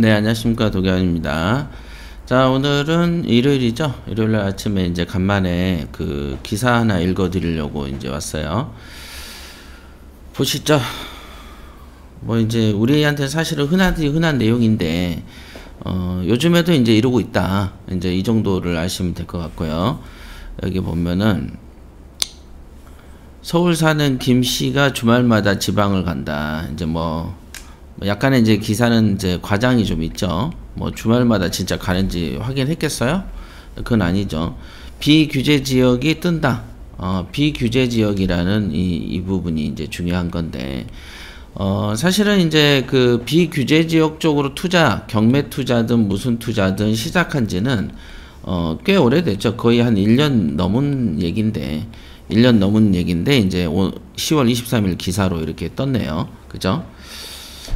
네, 안녕하십니까. 도겸입니다. 자, 오늘은 일요일이죠. 일요일 날 아침에 이제 간만에 그 기사 하나 읽어 드리려고 이제 왔어요. 보시죠. 뭐 이제 우리한테 사실은 흔하디 흔한 내용인데, 어, 요즘에도 이제 이러고 있다. 이제 이 정도를 아시면 될 것 같고요. 여기 보면은, 서울 사는 김 씨가 주말마다 지방을 간다. 이제 뭐, 뭐 약간의 이제 기사는 이제 과장이 좀 있죠. 뭐 주말마다 진짜 가는지 확인했겠어요? 그건 아니죠. 비규제 지역이 뜬다. 어, 비규제 지역이라는 이, 이 부분이 이제 중요한 건데, 어, 사실은 이제 그 비규제 지역 쪽으로 투자, 경매 투자든 무슨 투자든 시작한 지는 어, 꽤 오래됐죠. 거의 한 1년 넘은 얘긴데, 1년 넘은 얘긴데, 이제 10월 23일 기사로 이렇게 떴네요. 그죠?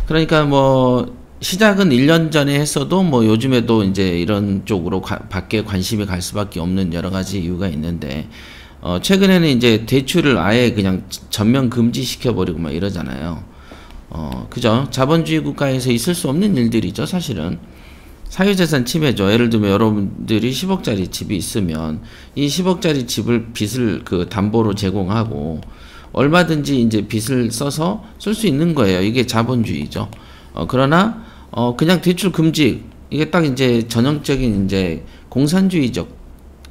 그러니까 뭐, 시작은 1년 전에 했어도 뭐 요즘에도 이제 이런 쪽으로 가, 밖에 관심이 갈 수밖에 없는 여러 가지 이유가 있는데, 어, 최근에는 이제 대출을 아예 그냥 전면 금지시켜 버리고 막 이러잖아요. 어, 그죠? 자본주의 국가에서 있을 수 없는 일들이죠, 사실은. 사유재산 침해죠. 예를 들면 여러분들이 10억짜리 집이 있으면 이 10억짜리 집을 빚을 그 담보로 제공하고 얼마든지 이제 빚을 써서 쓸 수 있는 거예요. 이게 자본주의죠. 어, 그러나 어, 그냥 대출 금지 이게 딱 이제 전형적인 이제 공산주의적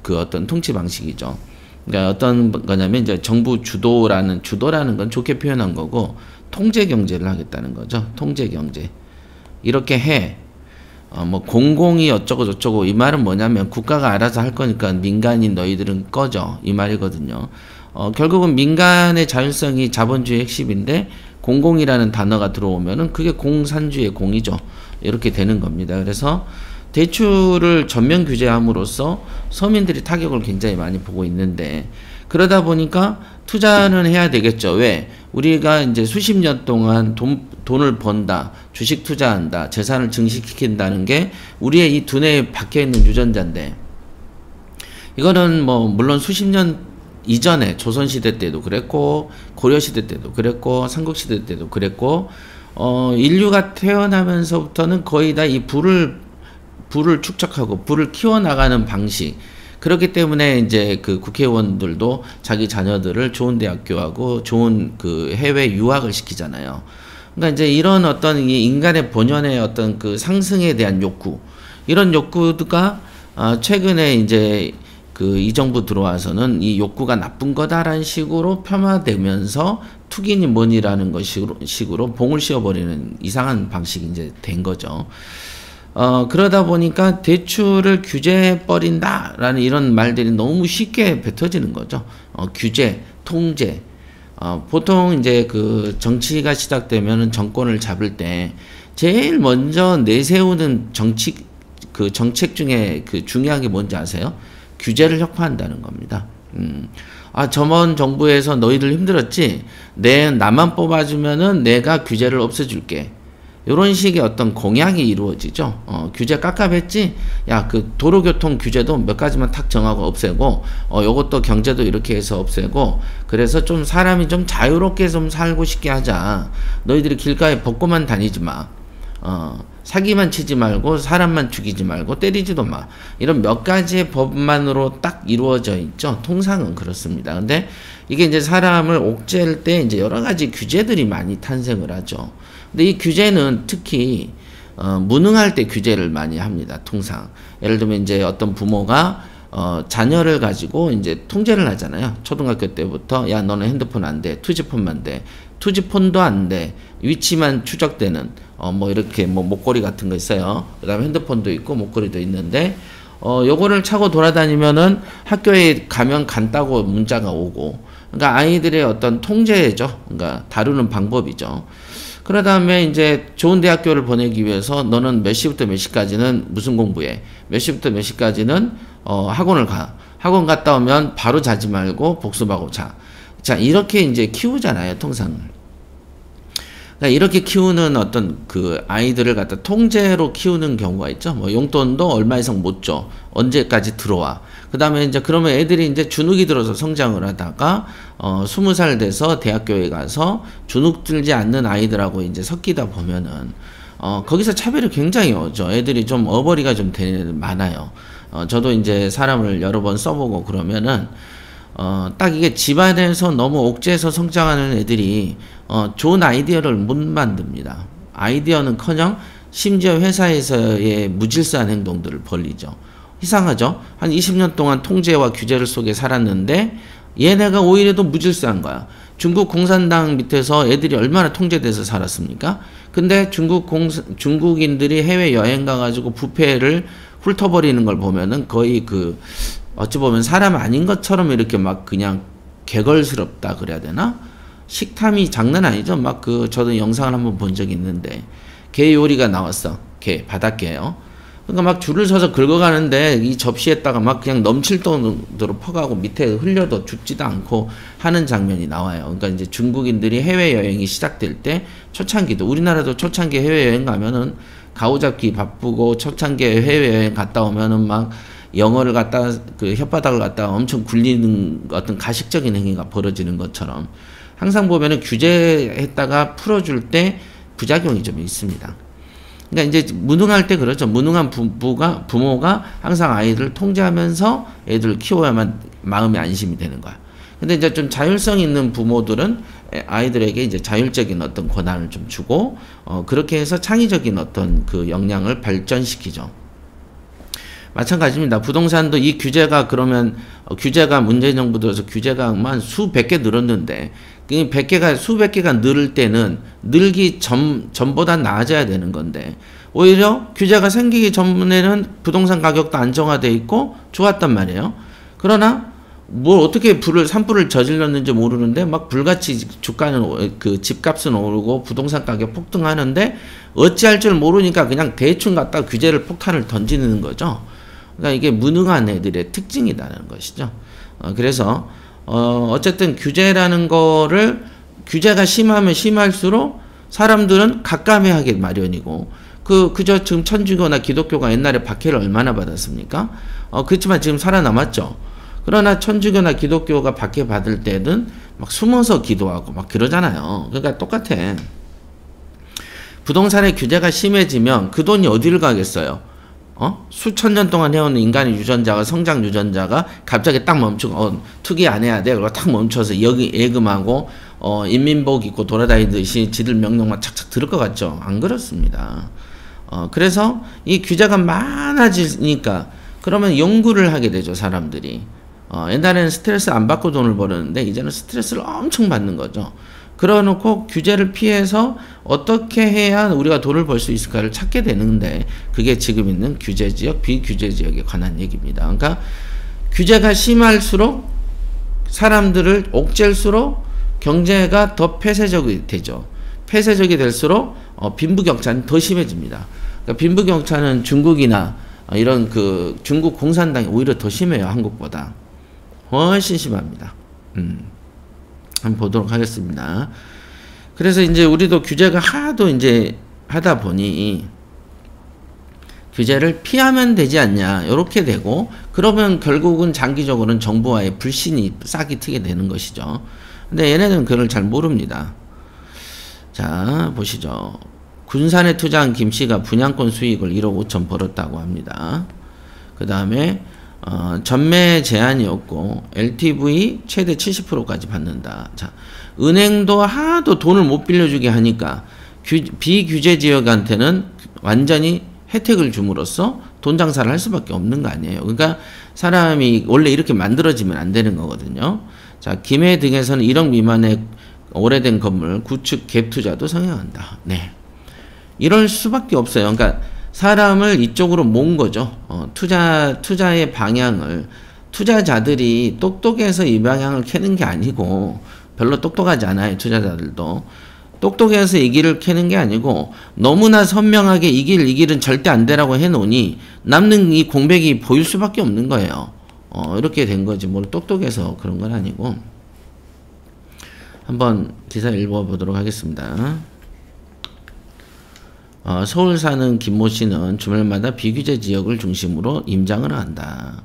그 어떤 통치 방식이죠. 그러니까 어떤 거냐면 이제 정부 주도라는 주도라는 건 좋게 표현한 거고 통제 경제를 하겠다는 거죠. 통제 경제. 이렇게 해. 어, 뭐 공공이 어쩌고 저쩌고 이 말은 뭐냐면 국가가 알아서 할 거니까 민간인 너희들은 꺼져 이 말이거든요. 어, 결국은 민간의 자율성이 자본주의 핵심인데 공공이라는 단어가 들어오면은 그게 공산주의 공이죠. 이렇게 되는 겁니다. 그래서 대출을 전면 규제함으로써 서민들이 타격을 굉장히 많이 보고 있는데 그러다 보니까 투자는 해야 되겠죠. 왜? 우리가 이제 수십 년 동안 돈, 돈을 번다, 주식 투자한다, 재산을 증식시킨다는 게 우리의 이 두뇌에 박혀 있는 유전자인데 이거는 뭐 물론 수십 년 이전에 조선시대 때도 그랬고 고려시대 때도 그랬고 삼국시대 때도 그랬고 어 인류가 태어나면서부터는 거의 다 이 불을 불을 축적하고 불을 키워나가는 방식 그렇기 때문에 이제 그 국회의원들도 자기 자녀들을 좋은 대학교하고 좋은 그 해외 유학을 시키잖아요. 그러니까 이제 이런 어떤 이 인간의 본연의 어떤 그 상승에 대한 욕구 이런 욕구가 어 최근에 이제 그 이 정부 들어와서는 이 욕구가 나쁜 거다라는 식으로 폄하되면서 투기니 뭐니라는 것 식으로 식으로 봉을 씌워버리는 이상한 방식이 이제 된 거죠. 어, 그러다 보니까 대출을 규제해버린다라는 이런 말들이 너무 쉽게 뱉어지는 거죠. 어, 규제, 통제. 어, 보통 이제 그 정치가 시작되면은 정권을 잡을 때 제일 먼저 내세우는 정치, 그 정책 중에 그 중요한 게 뭔지 아세요? 규제를 혁파한다는 겁니다. 음. 아, 저번 정부에서 너희들 힘들었지? 내, 나만 뽑아주면은 내가 규제를 없애줄게. 이런 식의 어떤 공약이 이루어지죠. 어, 규제 깝깝했지? 야, 그 도로교통 규제도 몇 가지만 탁 정하고 없애고, 어, 요것도 경제도 이렇게 해서 없애고, 그래서 좀 사람이 좀 자유롭게 좀 살고 싶게 하자. 너희들이 길가에 벗고만 다니지 마. 어, 사기만 치지 말고, 사람만 죽이지 말고, 때리지도 마. 이런 몇 가지의 법만으로 딱 이루어져 있죠. 통상은 그렇습니다. 근데 이게 이제 사람을 옥죄할 때 이제 여러 가지 규제들이 많이 탄생을 하죠. 근데 이 규제는 특히 어, 무능할 때 규제를 많이 합니다. 통상 예를 들면 이제 어떤 부모가 어, 자녀를 가지고 이제 통제를 하잖아요. 초등학교 때부터 야 너는 핸드폰 안 돼, 투지폰만 돼, 투지폰도 안 돼, 위치만 추적되는 어, 뭐 이렇게 뭐 목걸이 같은 거 있어요. 그다음에 핸드폰도 있고 목걸이도 있는데 어, 요거를 차고 돌아다니면은 학교에 가면 간다고 문자가 오고 그러니까 아이들의 어떤 통제죠. 그러니까 다루는 방법이죠. 그러 다 음에 이제 좋은 대학교를 보내기 위해서 너는 몇 시부터 몇 시까지는 무슨 공부해? 몇 시부터 몇 시까지는 어, 학원을 가. 학원 갔다 오면 바로 자지 말고 복습하고 자. 자, 이렇게 이제 키우잖아요, 통상. 그러니까 이렇게 키우는 어떤 그 아이들을 갖다 통제로 키우는 경우가 있죠. 뭐 용돈도 얼마 이상 못 줘. 언제까지 들어와. 그 다음에 이제 그러면 애들이 이제 주눅이 들어서 성장을 하다가 어 스무 살 돼서 대학교에 가서 주눅 들지 않는 아이들하고 이제 섞이다 보면은 어, 거기서 차별이 굉장히 오죠. 애들이 좀 어버리가 좀 되, 많아요. 어, 저도 이제 사람을 여러 번 써보고 그러면은 어, 딱 이게 집안에서 너무 옥죄해서 성장하는 애들이 어, 좋은 아이디어를 못 만듭니다. 아이디어는커녕 심지어 회사에서의 무질서한 행동들을 벌리죠. 이상하죠? 한 20년 동안 통제와 규제를 속에 살았는데 얘네가 오히려 더 무질서한 거야. 중국 공산당 밑에서 애들이 얼마나 통제돼서 살았습니까? 근데 중국 공 중국인들이 해외 여행 가가지고 부패를 훑어버리는 걸 보면은 거의 그 어찌 보면 사람 아닌 것처럼 이렇게 막 그냥 개걸스럽다 그래야 되나? 식탐이 장난 아니죠. 막 그 저도 영상을 한번 본 적이 있는데 게 요리가 나왔어. 게 바닷게요. 그러니까 막 줄을 서서 긁어가는데 이 접시에다가 막 그냥 넘칠 정도로 퍼가고 밑에 흘려도 죽지도 않고 하는 장면이 나와요. 그러니까 이제 중국인들이 해외 여행이 시작될 때 초창기도 우리나라도 초창기 해외 여행 가면은 가오잡기 바쁘고 초창기 해외 여행 갔다 오면은 막 영어를 갖다 그 혓바닥을 갖다 엄청 굴리는 어떤 가식적인 행위가 벌어지는 것처럼 항상 보면은 규제했다가 풀어줄 때 부작용이 좀 있습니다. 그러니까 이제 무능할 때 그렇죠. 무능한 부부가 부모가 항상 아이들을 통제하면서 애들을 키워야만 마음이 안심이 되는 거야. 근데 이제 좀 자율성 있는 부모들은 아이들에게 이제 자율적인 어떤 권한을 좀 주고 어 그렇게 해서 창의적인 어떤 그 역량을 발전시키죠. 마찬가지입니다. 부동산도 이 규제가 그러면 어, 규제가 문재인 정부 들어서 규제가만 수백 개 늘었는데 그 100개가 수백 개가 늘을 때는 늘기 전 전보다 나아져야 되는 건데 오히려 규제가 생기기 전에는 부동산 가격도 안정화돼 있고 좋았단 말이에요. 그러나 뭘 어떻게 불을 산불을 저질렀는지 모르는데 막 불같이 주가는 그 집값은 오르고 부동산 가격 폭등하는데 어찌할 줄 모르니까 그냥 대충 갖다 규제를 폭탄을 던지는 거죠. 그러니까 이게 무능한 애들의 특징이라는 것이죠. 어, 그래서 어, 어쨌든 규제라는 거를 규제가 심하면 심할수록 사람들은 각감해하게 마련이고 그 그저 지금 천주교나 기독교가 옛날에 박해를 얼마나 받았습니까? 어 그렇지만 지금 살아남았죠. 그러나 천주교나 기독교가 박해 받을 때는 막 숨어서 기도하고 막 그러잖아요. 그러니까 똑같아. 부동산의 규제가 심해지면 그 돈이 어디를 가겠어요? 어? 수천 년 동안 해온 인간의 유전자가 성장 유전자가 갑자기 딱 멈추고 어, 투기 안 해야 돼. 그리고 딱 멈춰서 여기 예금하고 어, 인민복 입고 돌아다니듯이 지들 명령만 착착 들을 것 같죠? 안 그렇습니다. 어, 그래서 이 규제가 많아지니까 그러면 연구를 하게 되죠, 사람들이. 어, 옛날에는 스트레스 안 받고 돈을 벌었는데 이제는 스트레스를 엄청 받는 거죠. 그러놓고 규제를 피해서 어떻게 해야 우리가 돈을 벌 수 있을까를 찾게 되는데 그게 지금 있는 규제 지역, 비규제 지역에 관한 얘기입니다. 그러니까 규제가 심할수록 사람들을 옥죄일수록 경제가 더 폐쇄적이 되죠. 폐쇄적이 될수록 어, 빈부격차는 더 심해집니다. 그러니까 빈부격차는 중국이나 이런 그 중국 공산당이 오히려 더 심해요 한국보다 훨씬 심합니다. 음. 한번 보도록 하겠습니다. 그래서 이제 우리도 규제가 하도 이제 하다 보니 규제를 피하면 되지 않냐 이렇게 되고 그러면 결국은 장기적으로는 정부와의 불신이 싹이 트게 되는 것이죠. 근데 얘네들은 그걸 잘 모릅니다. 자 보시죠. 군산에 투자한 김 씨가 분양권 수익을 1억 5천 벌었다고 합니다. 그 다음에 어, 전매 제한이 없고 LTV 최대 70%까지 받는다. 자, 은행도 하도 돈을 못 빌려주게 하니까 규, 비규제 지역한테는 완전히 혜택을 줌으로써 돈 장사를 할 수밖에 없는 거 아니에요. 그러니까 사람이 원래 이렇게 만들어지면 안 되는 거거든요. 자, 김해 등에서는 1억 미만의 오래된 건물 구축 갭 투자도 성행한다. 네. 이럴 수밖에 없어요. 그러니까 사람을 이쪽으로 모은 거죠. 어, 투자, 투자의 방향을 투자자들이 똑똑해서 이 방향을 캐는 게 아니고 별로 똑똑하지 않아요. 투자자들도. 똑똑해서 이 길을 캐는 게 아니고 너무나 선명하게 이 길, 이 길은 절대 안 되라고 해놓으니 남는 이 공백이 보일 수밖에 없는 거예요. 어, 이렇게 된 거지. 뭘 똑똑해서 그런 건 아니고. 한번 기사 읽어보도록 하겠습니다. 어, 서울 사는 김모 씨는 주말마다 비규제 지역을 중심으로 임장을 한다.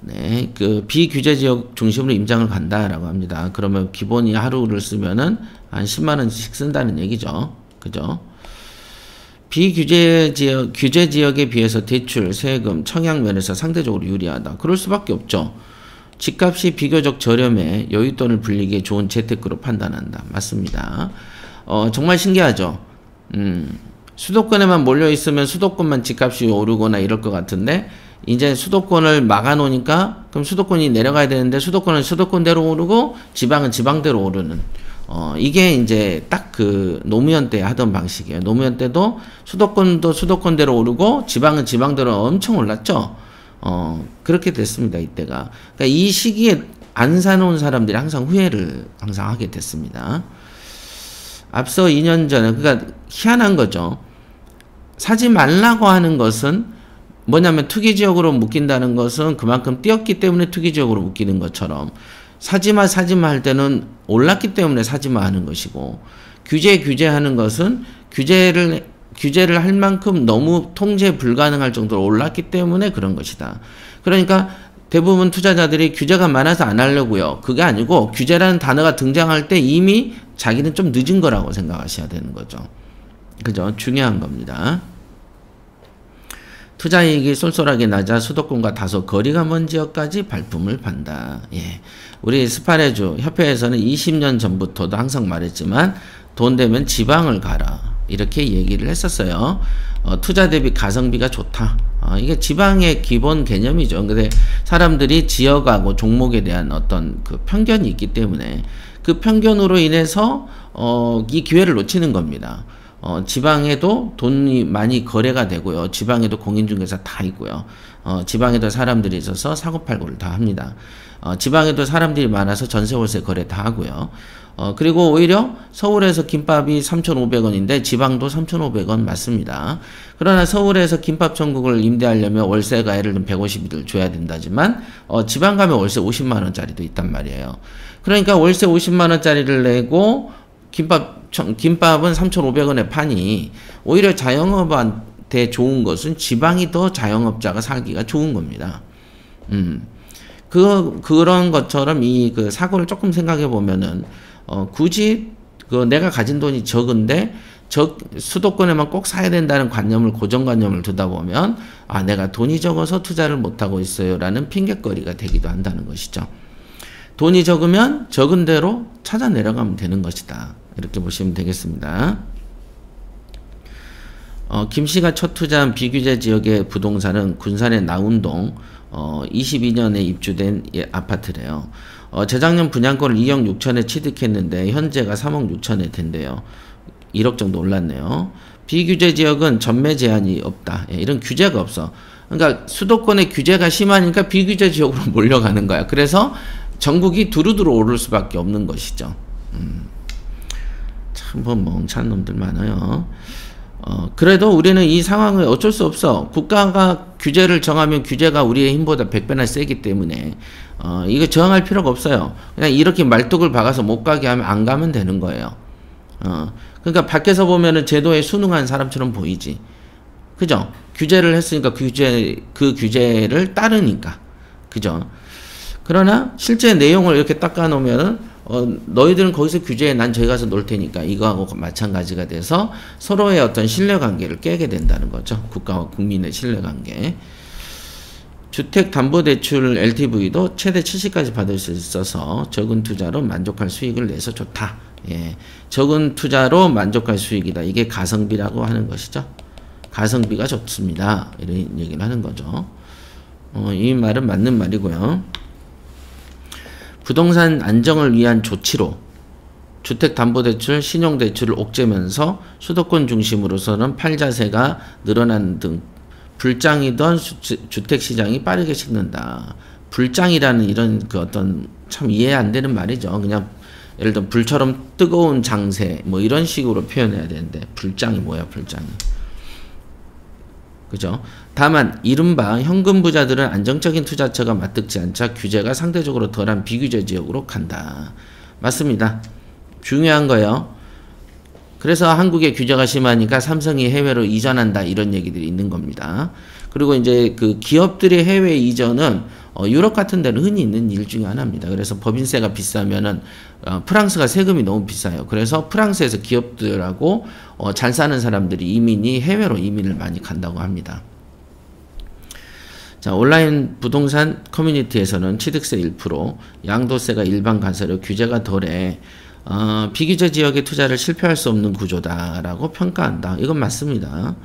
네, 그 비규제 지역 중심으로 임장을 간다라고 합니다. 그러면 기본이 하루를 쓰면은 한 10만 원씩 쓴다는 얘기죠. 그죠? 비규제 지역, 규제 지역에 비해서 대출, 세금, 청약 면에서 상대적으로 유리하다. 그럴 수밖에 없죠. 집값이 비교적 저렴해 여윳돈을 불리기에 좋은 재테크로 판단한다. 맞습니다. 어, 정말 신기하죠. 음, 수도권에만 몰려 있으면 수도권만 집값이 오르거나 이럴 것 같은데 이제 수도권을 막아 놓으니까 그럼 수도권이 내려가야 되는데 수도권은 수도권대로 오르고 지방은 지방대로 오르는 어 이게 이제 딱 그 노무현 때 하던 방식이에요. 노무현 때도 수도권도 수도권대로 오르고 지방은 지방대로 엄청 올랐죠. 어 그렇게 됐습니다 이때가. 그러니까 이 시기에 안 사놓은 사람들이 항상 후회를 항상 하게 됐습니다. 앞서 2년 전에 그러니까 희한한 거죠. 사지 말라고 하는 것은 뭐냐면 투기 지역으로 묶인다는 것은 그만큼 뛰었기 때문에 투기 지역으로 묶이는 것처럼 사지마 사지마 할 때는 올랐기 때문에 사지마 하는 것이고 규제 규제하는 것은 규제를 규제를 할 만큼 너무 통제 불가능할 정도로 올랐기 때문에 그런 것이다. 그러니까 대부분 투자자들이 규제가 많아서 안 하려고요. 그게 아니고 규제라는 단어가 등장할 때 이미 자기는 좀 늦은 거라고 생각하셔야 되는 거죠. 그죠? 중요한 겁니다. 투자이익이 쏠쏠하게 낮아 수도권과 다소 거리가 먼 지역까지 발품을 판다. 예. 우리 스파레주 협회에서는 20년 전부터도 항상 말했지만 돈 되면 지방을 가라. 이렇게 얘기를 했었어요. 어, 투자 대비 가성비가 좋다. 어, 이게 지방의 기본 개념이죠. 근데 사람들이 지역하고 종목에 대한 어떤 그 편견이 있기 때문에 그 편견으로 인해서 어, 이 기회를 놓치는 겁니다. 어, 지방에도 돈이 많이 거래가 되고요. 지방에도 공인중개사 다 있고요. 어, 지방에도 사람들이 있어서 사고팔고를 다 합니다. 어, 지방에도 사람들이 많아서 전세월세 거래 다 하고요. 어, 그리고 오히려 서울에서 김밥이 3,500원인데 지방도 3,500원 맞습니다. 그러나 서울에서 김밥 천국을 임대하려면 월세가 예를 들면 150을 줘야 된다지만 어, 지방 가면 월세 50만 원짜리도 있단 말이에요. 그러니까 월세 50만 원짜리를 내고 김밥 김밥은 3,500원에 파니 오히려 자영업한테 좋은 것은 지방이 더 자영업자가 살기가 좋은 겁니다. 음. 그 그런 것처럼 이 그 사고를 조금 생각해 보면은 어 굳이 그 내가 가진 돈이 적은데 적 수도권에만 꼭 사야 된다는 관념을 고정관념을 두다 보면 아 내가 돈이 적어서 투자를 못 하고 있어요라는 핑계거리가 되기도 한다는 것이죠. 돈이 적으면 적은 대로 찾아 내려가면 되는 것이다. 이렇게 보시면 되겠습니다. 어, 김 씨가 첫 투자한 비규제 지역의 부동산은 군산의 나운동 어, 22년에 입주된 예, 아파트래요. 어, 재작년 분양권을 2억 6천에 취득했는데 현재가 3억 6천에 된대요. 1억 정도 올랐네요. 비규제 지역은 전매 제한이 없다. 예, 이런 규제가 없어. 그러니까 수도권의 규제가 심하니까 비규제 지역으로 몰려가는 거야. 그래서 전국이 두루두루 오를 수밖에 없는 것이죠. 음. 참 뭐 멍청한 놈들 많아요. 어, 그래도 우리는 이 상황을 어쩔 수 없어. 국가가 규제를 정하면 규제가 우리의 힘보다 100배나 세기 때문에, 어, 이거 저항할 필요가 없어요. 그냥 이렇게 말뚝을 박아서 못 가게 하면 안 가면 되는 거예요. 어, 그러니까 밖에서 보면은 제도에 순응한 사람처럼 보이지. 그죠? 규제를 했으니까 그 규제, 그 규제를 따르니까. 그죠? 그러나 실제 내용을 이렇게 닦아 놓으면은 어, 너희들은 거기서 규제해 난 저기 가서 놀 테니까 이거하고 마찬가지가 돼서 서로의 어떤 신뢰관계를 깨게 된다는 거죠. 국가와 국민의 신뢰관계. 주택담보대출 LTV도 최대 70까지 받을 수 있어서 적은 투자로 만족할 수익을 내서 좋다. 예. 적은 투자로 만족할 수익이다. 이게 가성비라고 하는 것이죠. 가성비가 좋습니다. 이런 얘기를 하는 거죠. 어, 이 말은 맞는 말이고요. 부동산 안정을 위한 조치로 주택담보대출, 신용대출을 옥죄면서 수도권 중심으로서는 팔자세가 늘어난 등 불장이던 주택시장이 빠르게 식는다. 불장이라는 이런 그 어떤 참 이해 안 되는 말이죠. 그냥 예를 들어 불처럼 뜨거운 장세 뭐 이런 식으로 표현해야 되는데 불장이 뭐야 불장이. 그죠? 다만 이른바 현금 부자들은 안정적인 투자처가 맞득지 않자 규제가 상대적으로 덜한 비규제 지역으로 간다. 맞습니다. 중요한 거예요. 그래서 한국의 규제가 심하니까 삼성이 해외로 이전한다 이런 얘기들이 있는 겁니다. 그리고 이제 그 기업들의 해외 이전은 어, 유럽 같은 데는 흔히 있는 일 중에 하나입니다. 그래서 법인세가 비싸면은 어, 프랑스가 세금이 너무 비싸요. 그래서 프랑스에서 기업들하고 어, 잘 사는 사람들이 이민이 해외로 이민을 많이 간다고 합니다. 자, 온라인 부동산 커뮤니티에서는 취득세 1%, 양도세가 일반 관세로 규제가 덜해 어, 비규제 지역의 투자를 실패할 수 없는 구조다라고 평가한다. 이건 맞습니다.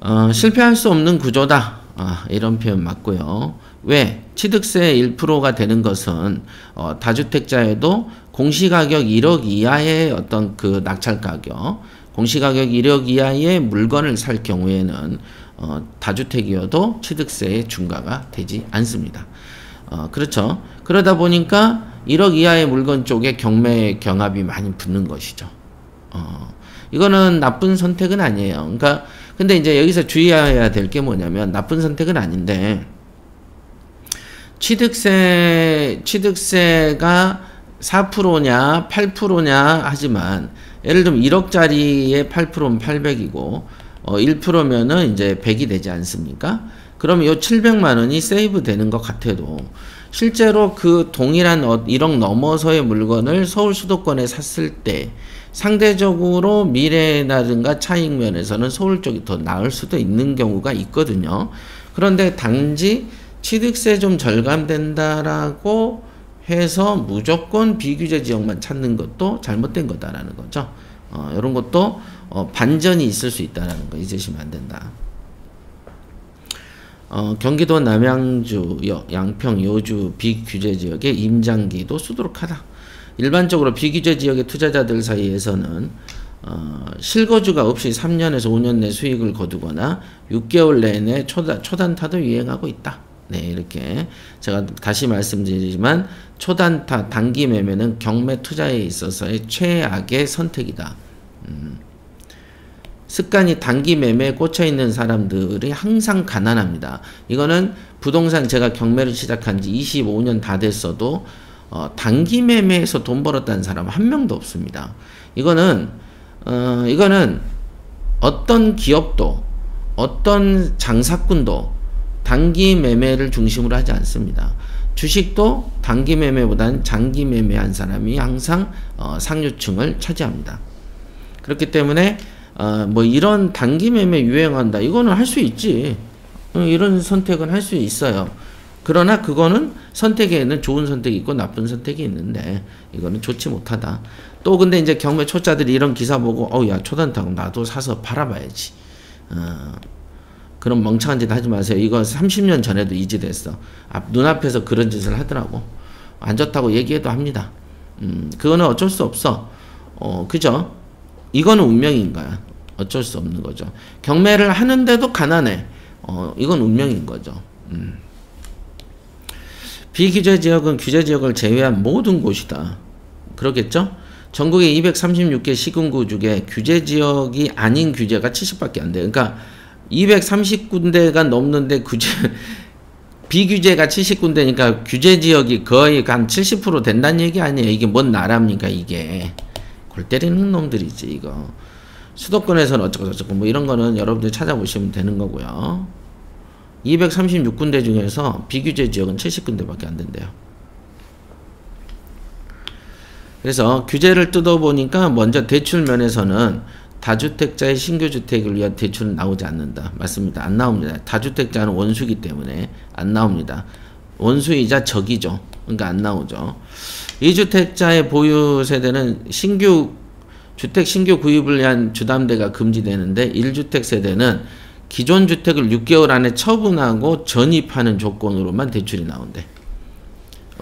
어, 실패할 수 없는 구조다. 아, 이런 표현 맞고요. 왜? 취득세 1%가 되는 것은 어, 다주택자에도 공시가격 1억 이하의 어떤 그 낙찰 가격, 공시가격 1억 이하의 물건을 살 경우에는 어, 다주택이어도 취득세의 중과가 되지 않습니다. 어, 그렇죠. 그러다 보니까 1억 이하의 물건 쪽에 경매 경합이 많이 붙는 것이죠. 어, 이거는 나쁜 선택은 아니에요. 그러니까 근데 이제 여기서 주의해야 될 게 뭐냐면 나쁜 선택은 아닌데 취득세 취득세가 4%냐 8%냐 하지만 예를 들면 1억짜리의 8%면 800이고 어 1%면은 이제 100이 되지 않습니까? 그럼 이 700만 원이 세이브 되는 것 같아도 실제로 그 동일한 1억 어, 넘어서의 물건을 서울 수도권에 샀을 때 상대적으로 미래라든가 차익 면에서는 서울 쪽이 더 나을 수도 있는 경우가 있거든요. 그런데 단지 취득세 좀 절감된다라고 해서 무조건 비규제 지역만 찾는 것도 잘못된 거다라는 거죠. 어, 이런 것도 어, 반전이 있을 수 있다라는 거 잊으시면 안 된다. 어, 경기도 남양주, 양평, 여주 비규제 지역의 임장기도 수두룩하다. 일반적으로 비규제 지역의 투자자들 사이에서는 어, 실거주가 없이 3년에서 5년 내 수익을 거두거나 6개월 내내 초단, 초단타도 유행하고 있다. 네, 이렇게 제가 다시 말씀드리지만 초단타 단기 매매는 경매 투자에 있어서의 최악의 선택이다. 음. 습관이 단기 매매에 꽂혀 있는 사람들이 항상 가난합니다. 이거는 부동산 제가 경매를 시작한 지 25년 다 됐어도 어, 단기 매매에서 돈 벌었다는 사람 한 명도 없습니다. 이거는 어, 이거는 어떤 기업도 어떤 장사꾼도 단기 매매를 중심으로 하지 않습니다. 주식도 단기 매매보다는 장기 매매한 사람이 항상 어, 상류층을 차지합니다. 그렇기 때문에 어, 뭐 이런 단기 매매 유행한다 이거는 할 수 있지 어, 이런 선택은 할 수 있어요. 그러나 그거는 선택에는 좋은 선택이 있고 나쁜 선택이 있는데 이거는 좋지 못하다. 또 근데 이제 경매 초짜들이 이런 기사 보고 어야 초단타고 나도 사서 팔아봐야지. 어, 그런 멍청한 짓 하지 마세요. 이거 30년 전에도 이짓 했어. 앞, 눈앞에서 그런 짓을 하더라고. 안 좋다고 얘기해도 합니다. 음, 그거는 어쩔 수 없어. 어, 그죠? 이거는 운명인 거야. 어쩔 수 없는 거죠. 경매를 하는데도 가난해. 어, 이건 운명인 거죠. 음. 비규제 지역은 규제 지역을 제외한 모든 곳이다. 그러겠죠? 전국의 236개 시군구 중에 규제 지역이 아닌 규제가 70밖에 안 돼. 그러니까 230군데가 넘는데 규제 비규제가 70군데니까 규제 지역이 거의 한 70% 된다는 얘기 아니에요. 이게 뭔 나라입니까, 이게. 골 때리는 놈들이지, 이거. 수도권에서는 어쩌고 저쩌고 뭐 이런 거는 여러분들이 찾아보시면 되는 거고요. 236군데 중에서 비규제 지역은 70군데밖에 안 된대요. 그래서 규제를 뜯어보니까 먼저 대출 면에서는 다주택자의 신규 주택을 위한 대출은 나오지 않는다. 맞습니다. 안 나옵니다. 다주택자는 원수기 때문에 안 나옵니다. 원수이자 적이죠. 그러니까 안 나오죠. 2주택자의 보유 세대는 신규 주택 신규 구입을 위한 주담대가 금지되는데 1주택 세대는 기존 주택을 6개월 안에 처분하고 전입하는 조건으로만 대출이 나온대.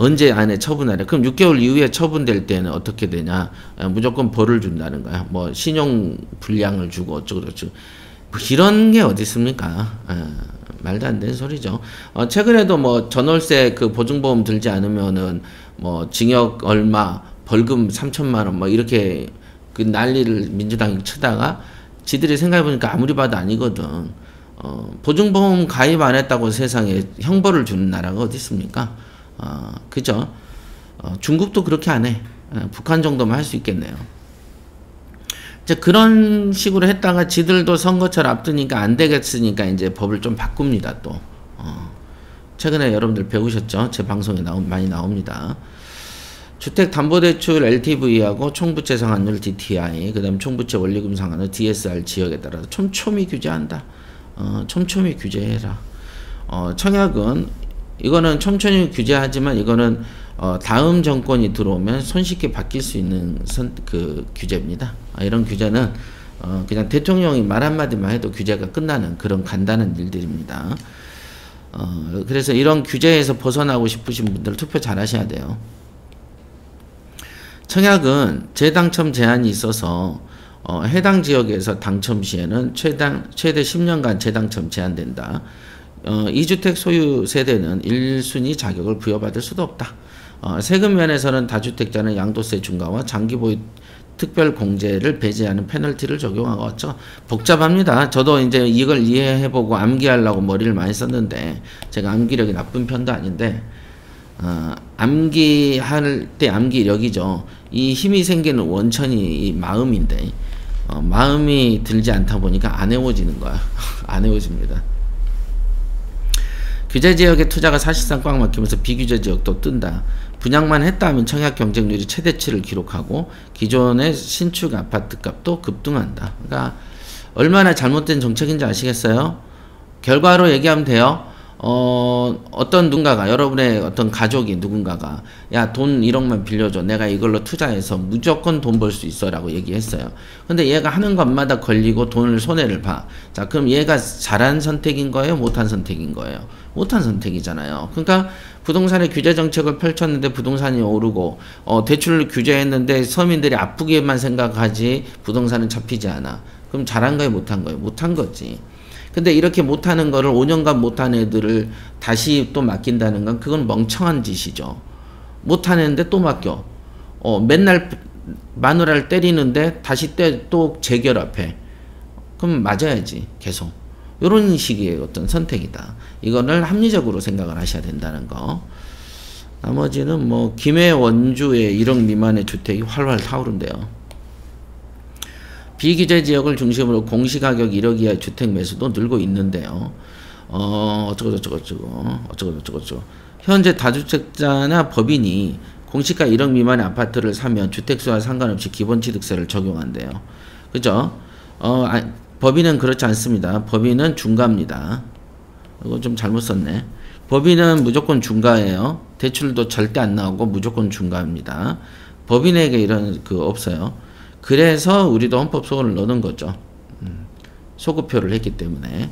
언제 안에 처분하래? 그럼 6개월 이후에 처분될 때는 어떻게 되냐? 아, 무조건 벌을 준다는 거야. 뭐 신용 불량을 주고 어쩌고 저쩌고. 뭐 이런 게 어디 있습니까? 아, 말도 안 되는 소리죠. 어, 최근에도 뭐 전월세 그 보증보험 들지 않으면은 뭐 징역 얼마, 벌금 3천만 원 뭐 이렇게 그 난리를 민주당이 치다가 지들이 생각해보니까 아무리 봐도 아니거든. 어, 보증보험 가입 안 했다고 세상에 형벌을 주는 나라가 어디 있습니까? 어, 그죠? 어, 중국도 그렇게 안 해. 어, 북한 정도만 할 수 있겠네요. 이제 그런 식으로 했다가 지들도 선거철 앞두니까 안 되겠으니까 이제 법을 좀 바꿉니다, 또. 어, 최근에 여러분들 배우셨죠? 제 방송에 나오, 많이 나옵니다. 주택담보대출 LTV하고 총부채 상환율 DTI, 그 다음 총부채 원리금 상환을 DSR 지역에 따라서 촘촘히 규제한다. 어, 촘촘히 규제해라. 어, 청약은 이거는 촘촘히 규제하지만 이거는 어, 다음 정권이 들어오면 손쉽게 바뀔 수 있는 선, 그 규제입니다. 아, 이런 규제는 어, 그냥 대통령이 말 한마디만 해도 규제가 끝나는 그런 간단한 일들입니다. 어, 그래서 이런 규제에서 벗어나고 싶으신 분들 투표 잘 하셔야 돼요. 청약은 재당첨 제한이 있어서 어, 해당 지역에서 당첨 시에는 최대 10년간 재당첨 제한된다. 어, 2주택 소유 세대는 1순위 자격을 부여받을 수도 없다. 어, 세금 면에서는 다주택자는 양도세 중과와 장기 보유 특별 공제를 배제하는 페널티를 적용하고 왔죠. 복잡합니다. 저도 이제 이걸 이해해보고 암기하려고 머리를 많이 썼는데 제가 암기력이 나쁜 편도 아닌데 어, 암기할 때 암기력이죠. 이 힘이 생기는 원천이 이 마음인데 어, 마음이 들지 않다 보니까 안 해워지는 거야. 안 해워집니다. 규제 지역의 투자가 사실상 꽉 막히면서 비규제 지역도 뜬다. 분양만 했다 하면 청약 경쟁률이 최대치를 기록하고 기존의 신축 아파트 값도 급등한다. 그러니까 얼마나 잘못된 정책인지 아시겠어요? 결과로 얘기하면 돼요. 어, 어떤 누군가가, 여러분의 어떤 가족이 누군가가, 야, 돈 1억만 빌려줘. 내가 이걸로 투자해서 무조건 돈 벌 수 있어. 라고 얘기했어요. 근데 얘가 하는 것마다 걸리고 돈을 손해를 봐. 자, 그럼 얘가 잘한 선택인 거예요? 못한 선택인 거예요? 못한 선택이잖아요. 그러니까 부동산의 규제 정책을 펼쳤는데 부동산이 오르고, 어, 대출을 규제했는데 서민들이 아프게만 생각하지 부동산은 잡히지 않아. 그럼 잘한 거예요? 못한 거예요? 못한 거지. 근데 이렇게 못하는 거를 5년간 못한 애들을 다시 또 맡긴다는 건 그건 멍청한 짓이죠. 못하는데 또 맡겨. 어, 맨날 마누라를 때리는데 다시 때, 또 재결합해. 그럼 맞아야지, 계속. 요런 식의 어떤 선택이다. 이거를 합리적으로 생각을 하셔야 된다는 거. 나머지는 뭐, 김해 원주의 1억 미만의 주택이 활활 타오른대요. 비규제 지역을 중심으로 공시가격 1억 이하의 주택 매수도 늘고 있는데요. 어, 어쩌고 저쩌고 저쩌고 어쩌고 저쩌고 저쩌고 현재 다주택자나 법인이 공시가 1억 미만의 아파트를 사면 주택수와 상관없이 기본취득세를 적용한대요. 그죠? 어, 아, 법인은 그렇지 않습니다. 법인은 중가입니다. 이거 좀 잘못 썼네. 법인은 무조건 중가예요. 대출도 절대 안 나오고 무조건 중가입니다. 법인에게 이런 그 없어요. 그래서 우리도 헌법 소원을 넣는 거죠. 음, 소급표를 했기 때문에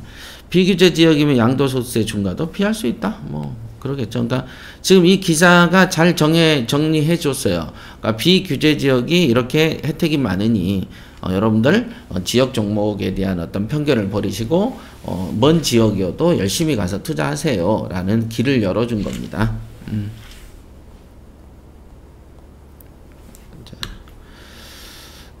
비규제 지역이면 양도소득세 중과도 피할 수 있다. 뭐 그러겠죠. 그러니까 지금 이 기사가 잘 정해 정리해 줬어요. 그러니까 비규제 지역이 이렇게 혜택이 많으니 어, 여러분들 어, 지역 종목에 대한 어떤 편견을 버리시고 어, 먼 지역이어도 열심히 가서 투자하세요라는 길을 열어준 겁니다. 음.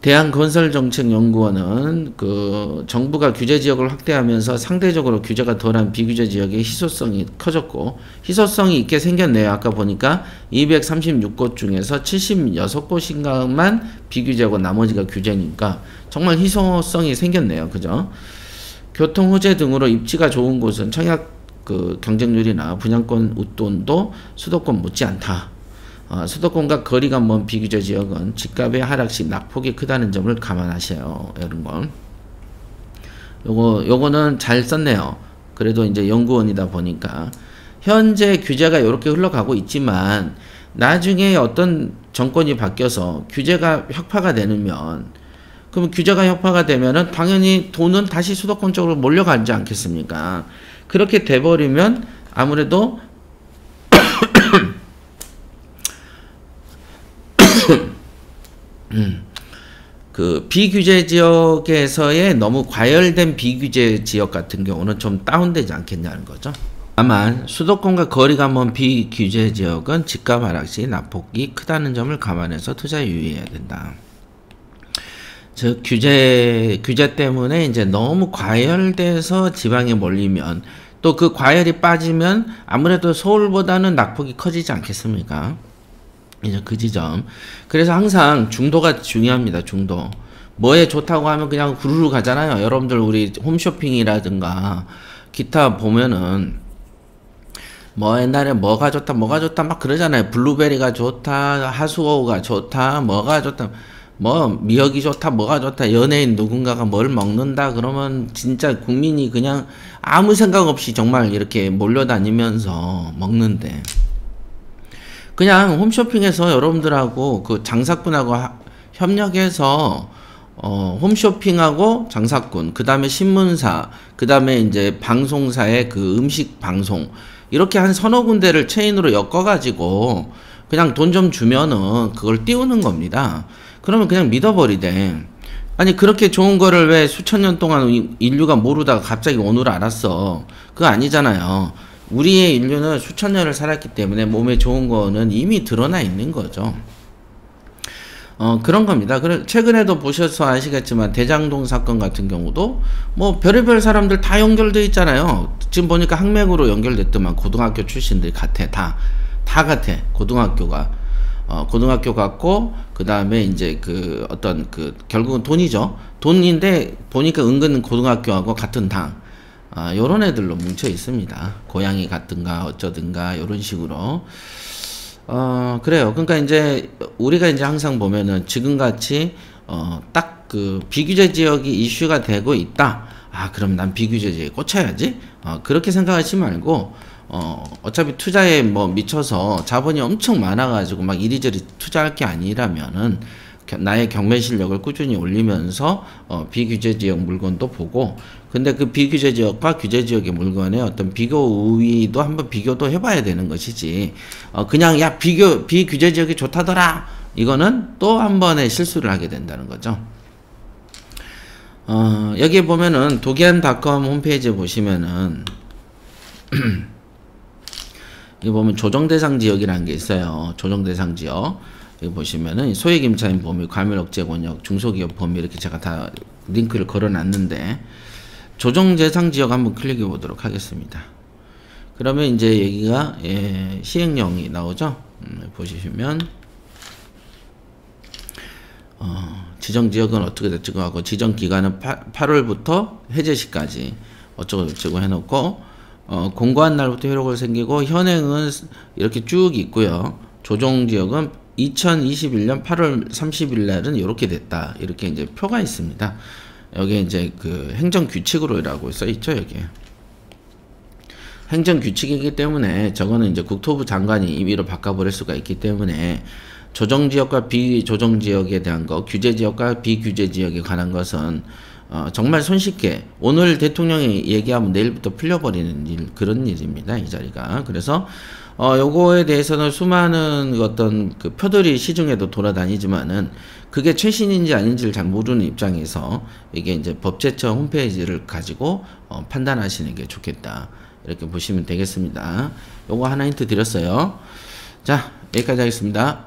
대한건설정책연구원은 그 정부가 규제 지역을 확대하면서 상대적으로 규제가 덜한 비규제 지역의 희소성이 커졌고 희소성이 있게 생겼네요. 아까 보니까 236곳 중에서 76곳인가만 비규제고 나머지가 규제니까 정말 희소성이 생겼네요. 그죠? 교통 호재 등으로 입지가 좋은 곳은 청약 그 경쟁률이나 분양권 웃돈도 수도권 못지않다. 어, 수도권과 거리가 먼 비규제 지역은 집값의 하락 시 낙폭이 크다는 점을 감안하셔요. 이런 건. 요거, 요거는 잘 썼네요. 그래도 이제 연구원이다 보니까. 현재 규제가 이렇게 흘러가고 있지만, 나중에 어떤 정권이 바뀌어서 규제가 혁파가 되면, 그럼 규제가 혁파가 되면은 당연히 돈은 다시 수도권 쪽으로 몰려가지 않겠습니까? 그렇게 돼버리면 아무래도 음. 그 비규제 지역에서의 너무 과열된 비규제 지역 같은 경우는 좀 다운되지 않겠냐는 거죠. 다만 수도권과 거리가 먼 비규제 지역은 집값 하락 시 낙폭이 크다는 점을 감안해서 투자에 유의해야 된다. 즉 규제 규제 때문에 이제 너무 과열돼서 지방에 몰리면 또 그 과열이 빠지면 아무래도 서울보다는 낙폭이 커지지 않겠습니까? 이제 그 지점. 그래서 항상 중도가 중요합니다. 중도. 뭐에 좋다고 하면 그냥 구르르 가잖아요. 여러분들 우리 홈쇼핑이라든가 기타 보면은 뭐 옛날에 뭐가 좋다 뭐가 좋다 막 그러잖아요 블루베리가 좋다 하수오가 좋다 뭐가 좋다 뭐 미역이 좋다 뭐가 좋다 연예인 누군가가 뭘 먹는다 그러면 진짜 국민이 그냥 아무 생각 없이 정말 이렇게 몰려다니면서 먹는데 그냥 홈쇼핑에서 여러분들하고 그 장사꾼하고 하, 협력해서 어, 홈쇼핑하고 장사꾼, 그 다음에 신문사, 그 다음에 이제 방송사의 그 음식 방송, 이렇게 한 서너 군데를 체인으로 엮어가지고 그냥 돈 좀 주면은 그걸 띄우는 겁니다. 그러면 그냥 믿어버리대. 아니, 그렇게 좋은 거를 왜 수천 년 동안 인류가 모르다가 갑자기 오늘 알았어. 그거 아니잖아요. 우리의 인류는 수천 년을 살았기 때문에 몸에 좋은 거는 이미 드러나 있는 거죠. 어, 그런 겁니다. 그래, 최근에도 보셔서 아시겠지만, 대장동 사건 같은 경우도, 뭐, 별의별 사람들 다 연결돼 있잖아요. 지금 보니까 학맥으로 연결됐더만, 고등학교 출신들 같아. 다. 다 같아. 고등학교가. 어, 고등학교 같고, 그 다음에 이제 그 어떤 그, 결국은 돈이죠. 돈인데, 보니까 은근 고등학교하고 같은 당. 아, 요런 애들로 뭉쳐 있습니다. 고양이 같든가 어쩌든가 요런 식으로. 어, 그래요. 그러니까 이제 우리가 이제 항상 보면은 지금같이 어, 딱 그 비규제 지역이 이슈가 되고 있다. 아, 그럼 난 비규제 지역에 꽂혀야지. 어, 그렇게 생각하지 말고 어, 어차피 투자에 뭐 미쳐서 자본이 엄청 많아가지고 막 이리저리 투자할 게 아니라면은 나의 경매 실력을 꾸준히 올리면서 어, 비규제 지역 물건도 보고 근데 그 비규제 지역과 규제 지역의 물건의 어떤 비교 우위도 한번 비교도 해봐야 되는 것이지 어, 그냥 야 비교 비규제 지역이 좋다더라 이거는 또 한 번의 실수를 하게 된다는 거죠. 어, 여기 보면은 도기안닷컴 홈페이지에 보시면은 여기 보면 조정 대상 지역이라는 게 있어요. 조정 대상 지역. 여기 보시면은 소액 임차인 범위, 과밀 억제 권역, 중소기업 범위 이렇게 제가 다 링크를 걸어 놨는데 조정 대상 지역 한번 클릭해 보도록 하겠습니다. 그러면 이제 여기가 예, 시행령이 나오죠. 음, 보시면 어, 지정 지역은 어떻게 됐고 하고 지정 기간은 8, 8월부터 해제 시까지 어쩌고 저쩌고 해놓고 어, 공고한 날부터 효력을 생기고 현행은 이렇게 쭉 있고요. 조정 지역은 2021년 8월 30일 날은 이렇게 됐다. 이렇게 이제 표가 있습니다. 여기 이제 그 행정 규칙으로라고 써 있죠, 여기. 행정 규칙이기 때문에 저거는 이제 국토부 장관이 임의로 바꿔버릴 수가 있기 때문에 조정 지역과 비조정 지역에 대한 거, 규제 지역과 비규제 지역에 관한 것은 어, 정말 손쉽게 오늘 대통령이 얘기하면 내일부터 풀려버리는 일 그런 일입니다 이 자리가 그래서 어, 요거에 대해서는 수많은 어떤 그 표들이 시중에도 돌아다니지만은 그게 최신인지 아닌지를 잘 모르는 입장에서 이게 이제 법제처 홈페이지를 가지고 어, 판단하시는 게 좋겠다. 이렇게 보시면 되겠습니다. 요거 하나 힌트 드렸어요. 자, 여기까지 하겠습니다.